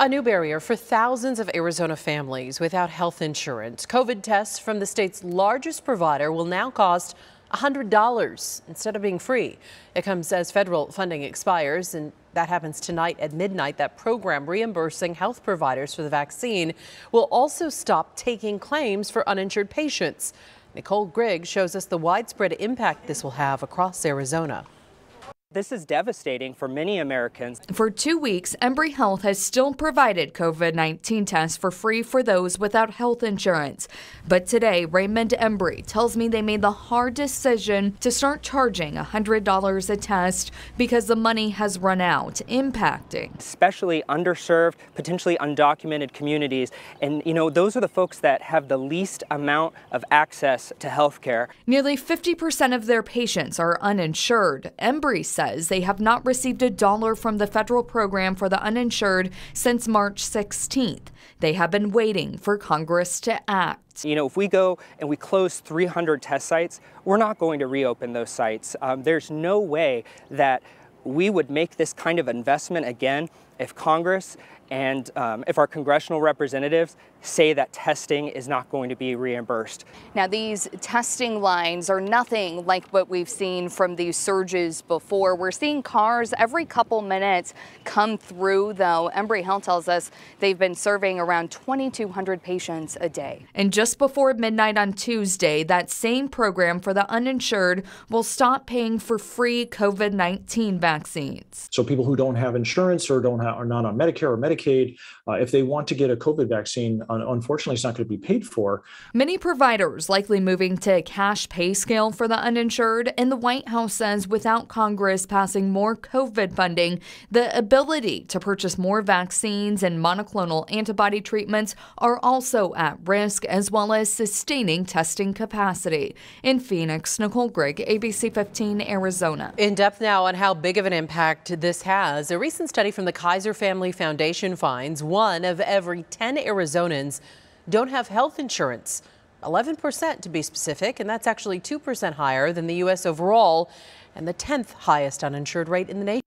A new barrier for thousands of Arizona families without health insurance. COVID tests from the state's largest provider will now cost $100 instead of being free. It comes as federal funding expires, and that happens tonight at midnight. That program reimbursing health providers for the vaccine will also stop taking claims for uninsured patients. Nicole Grigg shows us the widespread impact this will have across Arizona. This is devastating for many Americans. For two weeks, Embry Health has still provided COVID 19 tests for free for those without health insurance. But today, Raymond Embry tells me they made the hard decision to start charging $100 a test because the money has run out, impacting especially underserved, potentially undocumented communities. And, you know, those are the folks that have the least amount of access to health care. Nearly 50% of their patients are uninsured. Embry says they have not received a dollar from the federal program for the uninsured since March 16th. They have been waiting for Congress to act. You know, if we go and we close 300 test sites, we're not going to reopen those sites. Um, there's no way that we would make this kind of investment again if Congress and um, if our congressional representatives say that testing is not going to be reimbursed. Now, these testing lines are nothing like what we've seen from these surges before. We're seeing cars every couple minutes come through, though. Embry Health tells us they've been serving around 2,200 patients a day. And just before midnight on Tuesday, that same program for the uninsured will stop paying for free COVID 19 vaccines. So, people who don't have insurance or don't have, are not on Medicare or Medicaid, uh, if they want to get a COVID vaccine, unfortunately, it's not going to be paid for. Many providers likely moving to a cash pay scale for the uninsured, and the White House says without Congress passing more COVID funding, the ability to purchase more vaccines and monoclonal antibody treatments are also at risk, as well as sustaining testing capacity. In Phoenix, Nicole Grigg, ABC 15, Arizona. In depth now on how big of an impact this has. A recent study from the Kaiser Family Foundation finds one of every 10 Arizonans don't have health insurance. 11% to be specific, and that's actually 2% higher than the U.S. overall and the 10th highest uninsured rate in the nation.